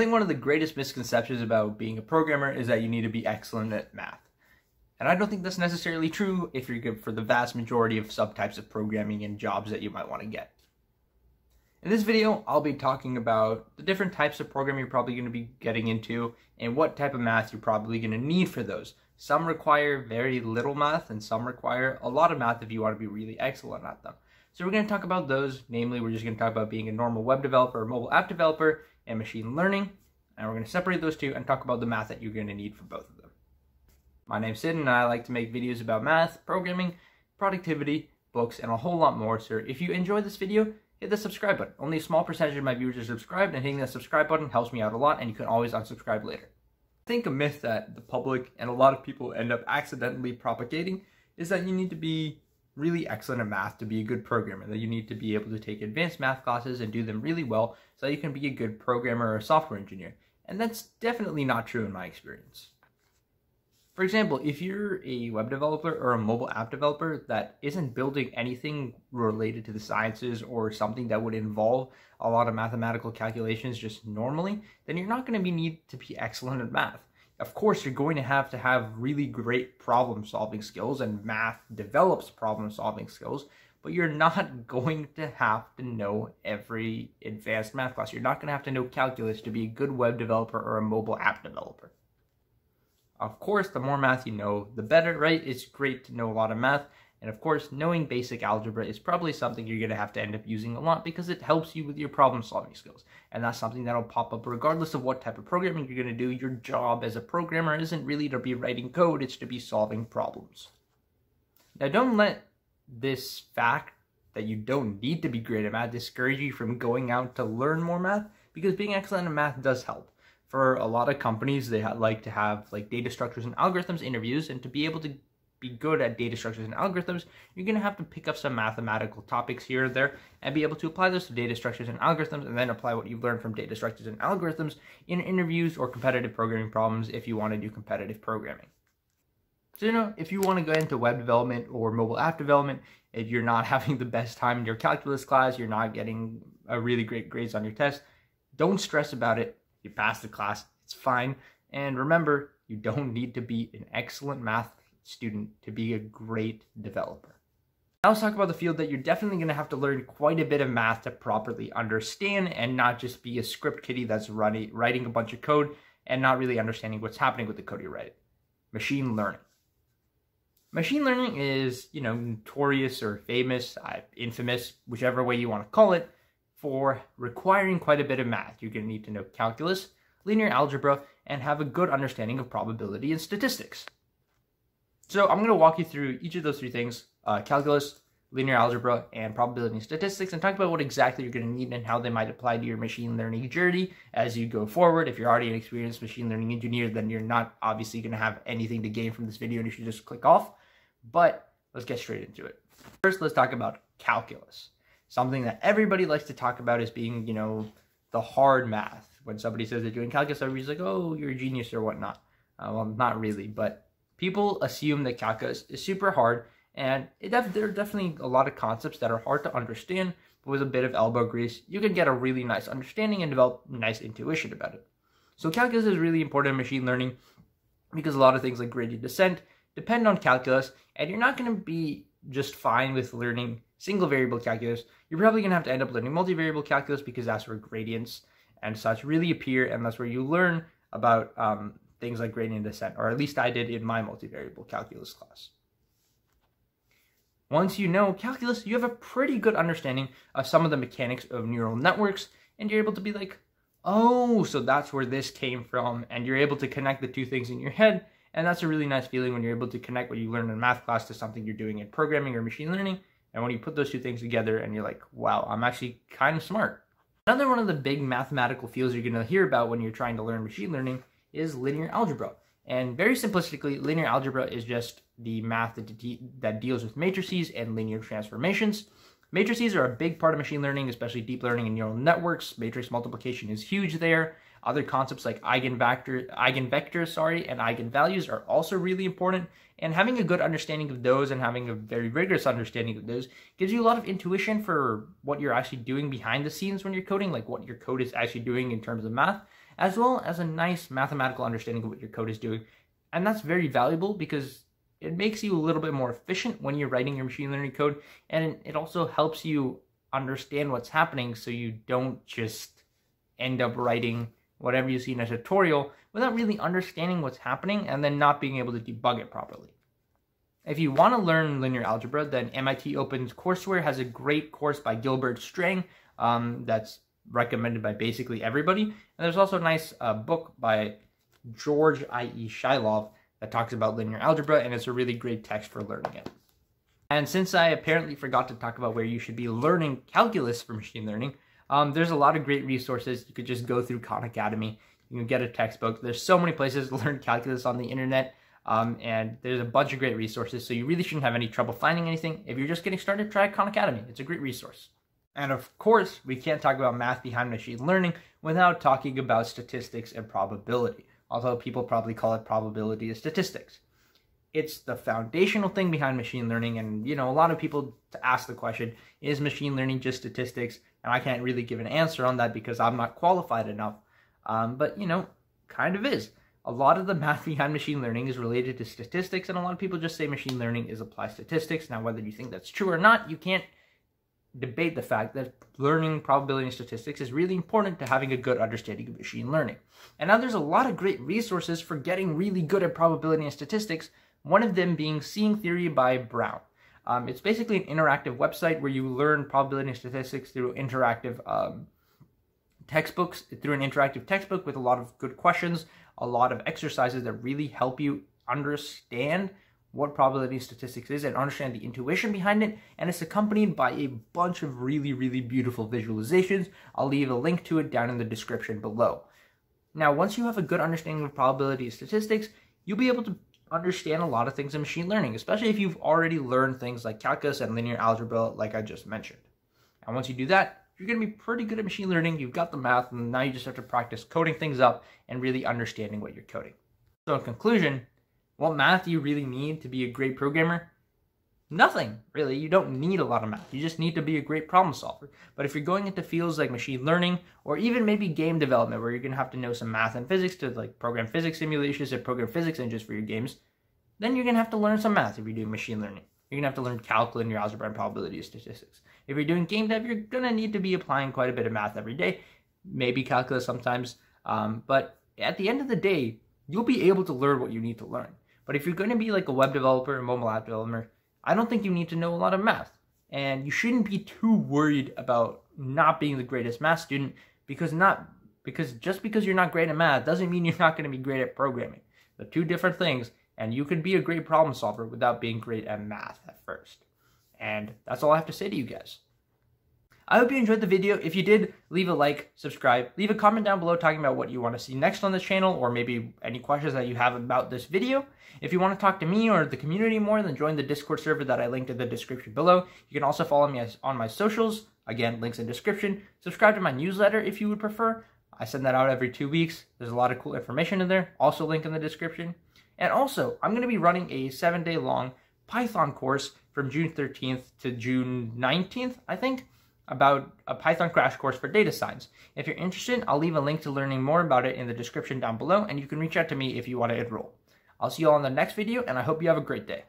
I think one of the greatest misconceptions about being a programmer is that you need to be excellent at math. And I don't think that's necessarily true if you're good for the vast majority of subtypes of programming and jobs that you might want to get. In this video, I'll be talking about the different types of programming you're probably going to be getting into and what type of math you're probably going to need for those. Some require very little math and some require a lot of math if you want to be really excellent at them. So we're going to talk about those. Namely, we're just going to talk about being a normal web developer or mobile app developer and machine learning. And we're going to separate those two and talk about the math that you're going to need for both of them. My name's Sid and I like to make videos about math, programming, productivity, books, and a whole lot more. So if you enjoyed this video, hit the subscribe button. Only a small percentage of my viewers are subscribed and hitting that subscribe button helps me out a lot and you can always unsubscribe later. I think a myth that the public and a lot of people end up accidentally propagating is that you need to be really excellent at math to be a good programmer, that you need to be able to take advanced math classes and do them really well so that you can be a good programmer or software engineer. And that's definitely not true in my experience. For example, if you're a web developer or a mobile app developer that isn't building anything related to the sciences or something that would involve a lot of mathematical calculations just normally, then you're not going to need to be excellent at math of course, you're going to have to have really great problem solving skills, and math develops problem solving skills, but you're not going to have to know every advanced math class. You're not going to have to know calculus to be a good web developer or a mobile app developer. Of course, the more math you know, the better, right? It's great to know a lot of math, and of course, knowing basic algebra is probably something you're going to have to end up using a lot because it helps you with your problem solving skills. And that's something that'll pop up regardless of what type of programming you're going to do. Your job as a programmer isn't really to be writing code, it's to be solving problems. Now, don't let this fact that you don't need to be great at math discourage you from going out to learn more math because being excellent in math does help. For a lot of companies, they like to have like data structures and algorithms interviews, and to be able to be good at data structures and algorithms, you're going to have to pick up some mathematical topics here or there and be able to apply those to data structures and algorithms and then apply what you've learned from data structures and algorithms in interviews or competitive programming problems if you want to do competitive programming. So, you know, if you want to go into web development or mobile app development, if you're not having the best time in your calculus class, you're not getting a really great grades on your test, don't stress about it. You pass the class, it's fine. And remember, you don't need to be an excellent math student to be a great developer. Now let's talk about the field that you're definitely going to have to learn quite a bit of math to properly understand and not just be a script kiddie that's running, writing a bunch of code and not really understanding what's happening with the code you write. Machine learning. Machine learning is, you know, notorious or famous, uh, infamous, whichever way you want to call it, for requiring quite a bit of math. You're going to need to know calculus, linear algebra, and have a good understanding of probability and statistics. So I'm going to walk you through each of those three things, uh, calculus, linear algebra, and probability and statistics, and talk about what exactly you're going to need and how they might apply to your machine learning journey as you go forward. If you're already an experienced machine learning engineer, then you're not obviously going to have anything to gain from this video and you should just click off. But let's get straight into it. First, let's talk about calculus. Something that everybody likes to talk about as being, you know, the hard math. When somebody says they're doing calculus, everybody's like, oh, you're a genius or whatnot. Uh, well, not really, but people assume that calculus is super hard, and it, there are definitely a lot of concepts that are hard to understand, but with a bit of elbow grease, you can get a really nice understanding and develop nice intuition about it. So calculus is really important in machine learning because a lot of things like gradient descent depend on calculus, and you're not going to be just fine with learning single variable calculus. You're probably going to have to end up learning multivariable calculus because that's where gradients and such really appear, and that's where you learn about um, things like gradient descent, or at least I did in my multivariable calculus class. Once you know calculus, you have a pretty good understanding of some of the mechanics of neural networks, and you're able to be like, oh, so that's where this came from, and you're able to connect the two things in your head, and that's a really nice feeling when you're able to connect what you learned in math class to something you're doing in programming or machine learning, and when you put those two things together and you're like, wow, I'm actually kind of smart. Another one of the big mathematical fields you're going to hear about when you're trying to learn machine learning is linear algebra. And very simplistically, linear algebra is just the math that, de that deals with matrices and linear transformations. Matrices are a big part of machine learning, especially deep learning and neural networks. Matrix multiplication is huge there. Other concepts like eigenvector, eigenvectors sorry, and eigenvalues are also really important. And having a good understanding of those and having a very rigorous understanding of those gives you a lot of intuition for what you're actually doing behind the scenes when you're coding, like what your code is actually doing in terms of math as well as a nice mathematical understanding of what your code is doing. And that's very valuable because it makes you a little bit more efficient when you're writing your machine learning code. And it also helps you understand what's happening so you don't just end up writing whatever you see in a tutorial without really understanding what's happening and then not being able to debug it properly. If you want to learn linear algebra, then MIT Open's courseware has a great course by Gilbert Strang um, that's recommended by basically everybody. And there's also a nice uh, book by George I.E. Shilov that talks about linear algebra, and it's a really great text for learning it. And since I apparently forgot to talk about where you should be learning calculus for machine learning, um, there's a lot of great resources. You could just go through Khan Academy. You can get a textbook. There's so many places to learn calculus on the internet. Um, and there's a bunch of great resources, so you really shouldn't have any trouble finding anything. If you're just getting started, try Khan Academy. It's a great resource. And of course, we can't talk about math behind machine learning without talking about statistics and probability, although people probably call it probability statistics. It's the foundational thing behind machine learning, and you know, a lot of people to ask the question, is machine learning just statistics? And I can't really give an answer on that because I'm not qualified enough. Um, but you know, kind of is a lot of the math behind machine learning is related to statistics, and a lot of people just say machine learning is applied statistics. Now, whether you think that's true or not, you can't debate the fact that learning probability and statistics is really important to having a good understanding of machine learning. And now there's a lot of great resources for getting really good at probability and statistics, one of them being Seeing Theory by Brown. Um, it's basically an interactive website where you learn probability and statistics through interactive um, textbooks, through an interactive textbook with a lot of good questions, a lot of exercises that really help you understand what probability statistics is and understand the intuition behind it. And it's accompanied by a bunch of really, really beautiful visualizations. I'll leave a link to it down in the description below. Now, once you have a good understanding of probability statistics, you'll be able to understand a lot of things in machine learning, especially if you've already learned things like calculus and linear algebra, like I just mentioned. And once you do that, you're going to be pretty good at machine learning. You've got the math, and now you just have to practice coding things up and really understanding what you're coding. So, in conclusion, what math do you really need to be a great programmer? Nothing, really. You don't need a lot of math. You just need to be a great problem solver. But if you're going into fields like machine learning or even maybe game development where you're going to have to know some math and physics to like program physics simulations or program physics engines for your games, then you're going to have to learn some math if you're doing machine learning. You're going to have to learn calculus and your algebra and probability and statistics. If you're doing game dev, you're going to need to be applying quite a bit of math every day, maybe calculus sometimes. Um, but at the end of the day, you'll be able to learn what you need to learn. But if you're going to be like a web developer, a mobile app developer, I don't think you need to know a lot of math. And you shouldn't be too worried about not being the greatest math student because not because just because you're not great at math doesn't mean you're not going to be great at programming. They're two different things, and you can be a great problem solver without being great at math at first. And that's all I have to say to you guys. I hope you enjoyed the video. If you did, leave a like, subscribe, leave a comment down below talking about what you want to see next on this channel or maybe any questions that you have about this video. If you want to talk to me or the community more, then join the Discord server that I linked in the description below. You can also follow me on my socials. Again, links in description. Subscribe to my newsletter if you would prefer. I send that out every two weeks. There's a lot of cool information in there. Also link in the description. And also, I'm going to be running a seven day long Python course from June 13th to June 19th, I think about a Python crash course for data science. If you're interested, I'll leave a link to learning more about it in the description down below, and you can reach out to me if you want to enroll. I'll see you all in the next video, and I hope you have a great day.